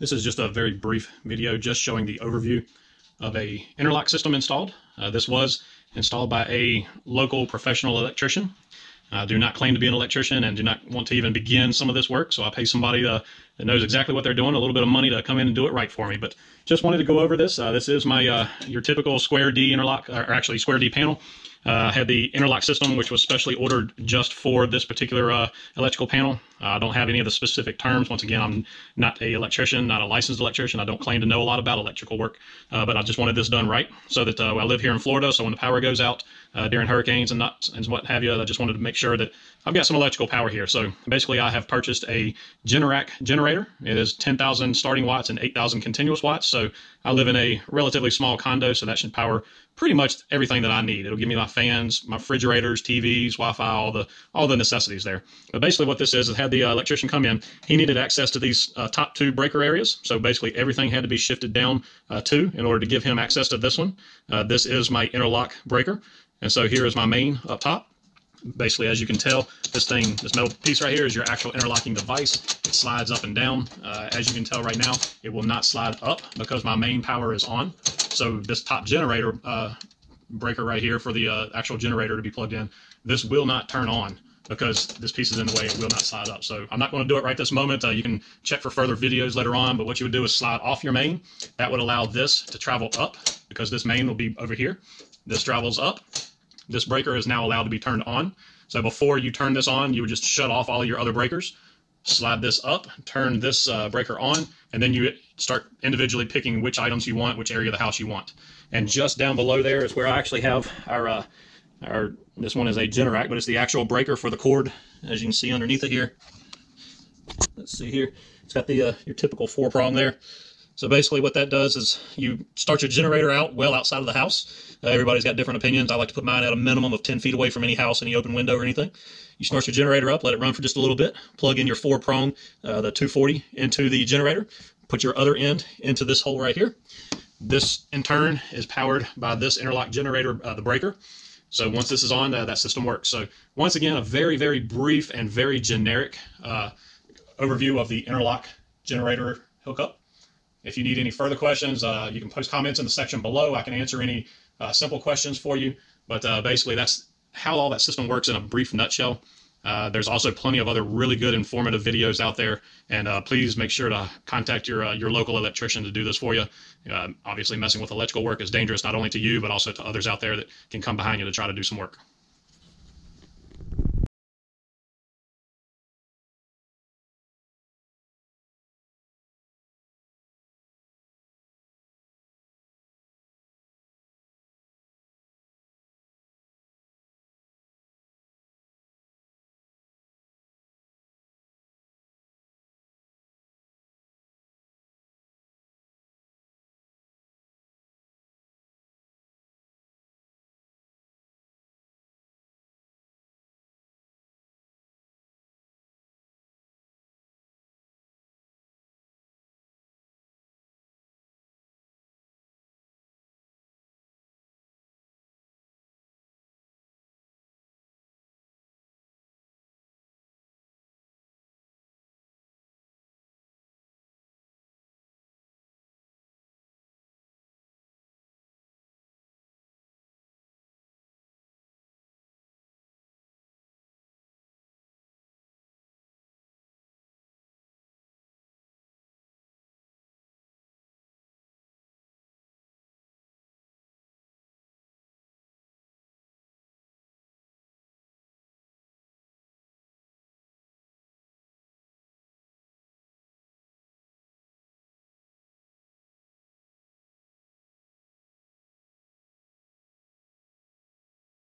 This is just a very brief video just showing the overview of a interlock system installed. Uh, this was installed by a local professional electrician. I do not claim to be an electrician and do not want to even begin some of this work, so I pay somebody to, that knows exactly what they're doing, a little bit of money to come in and do it right for me. But just wanted to go over this. Uh, this is my uh, your typical square D interlock, or actually square D panel. Uh, I had the interlock system, which was specially ordered just for this particular uh, electrical panel. I don't have any of the specific terms. Once again, I'm not a electrician, not a licensed electrician. I don't claim to know a lot about electrical work, uh, but I just wanted this done right so that uh, I live here in Florida. So when the power goes out uh, during hurricanes and not and what have you, I just wanted to make sure that I've got some electrical power here. So basically, I have purchased a Generac generator. It is 10,000 starting watts and 8,000 continuous watts. So I live in a relatively small condo, so that should power pretty much everything that I need. It'll give me my fans, my refrigerators, TVs, Wi-Fi, all the all the necessities there. But basically, what this is is had the uh, electrician come in. He needed access to these uh, top two breaker areas. So basically, everything had to be shifted down uh, two in order to give him access to this one. Uh, this is my interlock breaker, and so here is my main up top basically, as you can tell, this thing, this metal piece right here is your actual interlocking device. It slides up and down. Uh, as you can tell right now, it will not slide up because my main power is on. So this top generator uh, breaker right here for the actual generator to be plugged in, this will not turn on because this piece is in the way, it will not slide up. So I'm not going to do it right this moment. Uh, you can check for further videos later on, but what you would do is slide off your main. That would allow this to travel up because this main will be over here. This travels up this breaker is now allowed to be turned on. So before you turn this on, you would just shut off all your other breakers, slide this up, turn this uh, breaker on, and then you start individually picking which items you want, which area of the house you want. And just down below there is where I actually have our, uh, our this one is a Generac, but it's the actual breaker for the cord, as you can see underneath it here. Let's see here. It's got the uh, your typical four prong there. So basically what that does is you start your generator out well outside of the house. Uh, everybody's got different opinions. I like to put mine at a minimum of 10 feet away from any house, any open window or anything. You start your generator up, let it run for just a little bit, plug in your four prong, uh, the 240 into the generator, put your other end into this hole right here. This in turn is powered by this interlock generator, uh, the breaker. So once this is on, uh, that system works. So once again, a very, very brief and very generic uh, overview of the interlock generator hookup. If you need any further questions, uh, you can post comments in the section below. I can answer any uh, simple questions for you. But uh, basically, that's how all that system works in a brief nutshell. Uh, there's also plenty of other really good informative videos out there, and uh, please make sure to contact your uh, your local electrician to do this for you. obviously, messing with electrical work is dangerous not only to you but also to others out there that can come behind you to try to do some work.